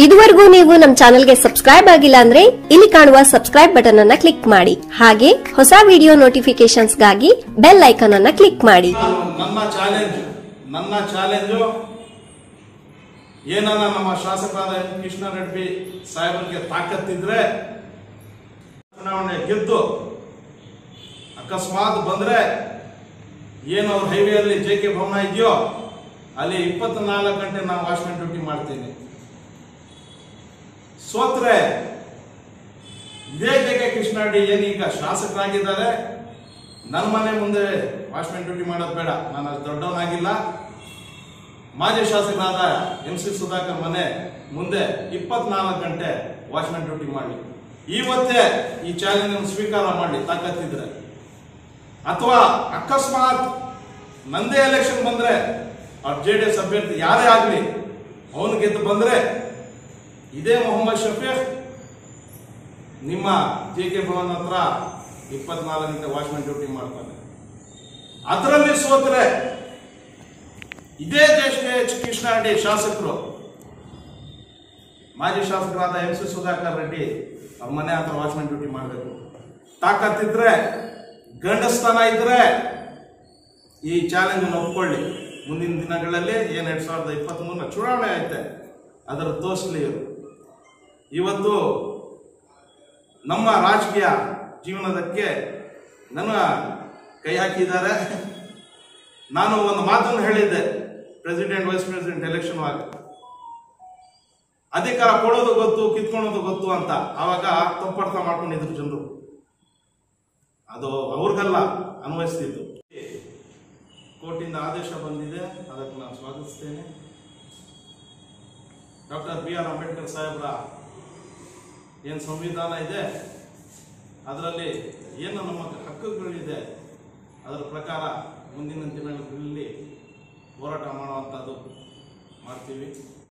ಇದುವರೆಗೂ ನೀವು ನಮ್ಮ ಚಾನೆಲ್ಗೆ ಸಬ್ಸ್ಕ್ರೈಬ್ ಆಗಿಲ್ಲ ಅಂದ್ರೆ ಇಲ್ಲಿ ಕಾಣುವ ಸಬ್ಸ್ಕ್ರೈಬ್ ಬಟನ್ ಅನ್ನ ಕ್ಲಿಕ್ ಮಾಡಿ. ಹಾಗೆ ಹೊಸ ವಿಡಿಯೋ ನೋಟಿಫಿಕೇಶನ್ಸ್ಗಾಗಿ ಬೆಲ್ ಐಕಾನ್ ಅನ್ನ ಕ್ಲಿಕ್ ಮಾಡಿ. ನಮ್ಮ ಚಾಲೆಂಜ್ ನನ್ನ ಚಾಲೆಂಜ್ ಏನನ್ನ ನಮ್ಮ ಶಾಸಕರಾದ ಕೃಷ್ಣ ರೆಡ್ಡಿ ಸಾಹೇಬರಿಗೆ ತಾಕತ್ತಿದ್ರೆ ಚುನಾವಣೆ ಗೆದ್ದು ಅಕಸ್ಮಾತ್ ಬಂದ್ರೆ ಏನು ಅವ್ರ ಹೈವೇಯಲ್ಲಿ ಜೆ ಕೆ ಭವನ ಇದೆಯೋ ಅಲ್ಲಿ ಇಪ್ಪತ್ನಾಲ್ಕು ಗಂಟೆ ನಾವು ವಾಚ್ಮೆನ್ ಡ್ಯೂಟಿ ಮಾಡ್ತೀನಿ ಸೋತ್ರೆ ಇದೇ ಕೆ. ಕೃಷ್ಣಾರೆಡ್ಡಿ ಏನೀಗ ಶಾಸಕರಾಗಿದ್ದಾರೆ? ನನ್ನ ಮನೆ ಮುಂದೆ ವಾಚ್ಮೆನ್ ಡ್ಯೂಟಿ ಮಾಡೋದು ಬೇಡ. ನಾನು ಅಷ್ಟು ದೊಡ್ಡವನಾಗಿಲ್ಲ ಮಾಜಿ ಶಾಸಕರಾದ ಎಂ. ಸಿ. ಸುಧಾಕರ್ ಮನೆ ಮುಂದೆ ಇಪ್ಪತ್ನಾಲ್ಕು ಗಂಟೆ ವಾಚ್ಮೆನ್ ಡ್ಯೂಟಿ ಮಾಡಿ ಇವತ್ತೇ ಈ ಚಾಲೆಂಜ್ ಸ್ವೀಕಾರ ಮಾಡಿ ತಾಕತ್ತಿದ್ರೆ. ಅಥವಾ ಅಕಸ್ಮಾತ್ ನಂದೇ ಎಲೆಕ್ಷನ್ ಬಂದ್ರೆ ಅವ್ರ ಜೆ ಡಿ ಎಸ್ ಅಭ್ಯರ್ಥಿ ಯಾರೇ ಆಗಲಿ, ಅವನು ಗೆದ್ದು ಬಂದ್ರೆ ಇದೇ ಮೊಹಮ್ಮದ್ ಶಫೀಕ್ ನಿಮ್ಮ ಜೆ ಕೆ ಭವನ್ ಹತ್ರ ಇಪ್ಪತ್ನಾಲ್ಕು ಗಂಟೆ ವಾಚ್ಮೆನ್ ಡ್ಯೂಟಿ ಮಾಡ್ತಾನೆ. ಅದರಲ್ಲಿ ಸೋತ್ರೆ ಇದೇ ದೇಶಕ್ಕೆ ಎಚ್ ಕೃಷ್ಣಾರೆಡ್ಡಿ ಶಾಸಕರು. ಮಾಜಿ ಶಾಸಕರಾದ ಎಂ ಸಿ ಸುಧಾಕರ್ ರೆಡ್ಡಿ ಅವ್ರ ಮನೆ ಹತ್ರ ವಾಚ್ಮೆನ್ ಡ್ಯೂಟಿ ಮಾಡಬೇಕು. ತಾಕತ್ತಿದ್ರೆ ಗಂಡಸ್ಥಾನ ಇದ್ರೆ ಈ ಚಾಲೆಂಜ್ ಒಪ್ಕೊಳ್ಳಿ. ಮುಂದಿನ ದಿನಗಳಲ್ಲಿ ಏನ್ ಎರಡ್ ಸಾವಿರದ ಇಪ್ಪತ್ತ್ ಮೂರನ ಚುನಾವಣೆ ಐತೆ ಅದರ ತೋರಿಸ್ಲಿ ಇವರು. ಇವತ್ತು ನಮ್ಮ ರಾಜಕೀಯ ಜೀವನದಕ್ಕೆ ನನ್ನ ಕೈ ಹಾಕಿದ್ದಾರೆ. ನಾನು ಒಂದು ಮಾತನ್ನು ಹೇಳಿದ್ದೆ ಪ್ರೆಸಿಡೆಂಟ್ ವೈಸ್ ಪ್ರೆಸಿಡೆಂಟ್ ಎಲೆಕ್ಷನ್ ಆಗ ಅಧಿಕಾರ ಕೊಡೋದು ಗೊತ್ತು, ಕಿತ್ಕೊಳ್ಳೋದು ಗೊತ್ತು ಅಂತ. ಆವಾಗ ತಪ್ಪರ್ಥ ಮಾಡ್ಕೊಂಡಿದ್ರು ಜನರು. ಅದು ಅವ್ರಿಗಲ್ಲ ಅನ್ವಯಿಸ್ತಿತ್ತು ಕೋರ್ಟಿಂದ ಆದೇಶ ಬಂದಿದೆ, ಅದಕ್ಕೆ ನಾನು ಸ್ವಾಗತಿಸ್ತೇನೆ. ಡಾಕ್ಟರ್ ಬಿ ಆರ್ ಅಂಬೇಡ್ಕರ್ ಸಾಹೇಬ್ರ ಏನು ಸಂವಿಧಾನ ಇದೆ? ಅದರಲ್ಲಿ ಏನು ನಮ್ಮ ಹಕ್ಕುಗಳಿದೆ? ಅದರ ಪ್ರಕಾರ ಮುಂದಿನ ದಿನಗಳಲ್ಲಿ ಹೋರಾಟ ಮಾಡುವಂಥದ್ದು ಮಾಡ್ತೀವಿ.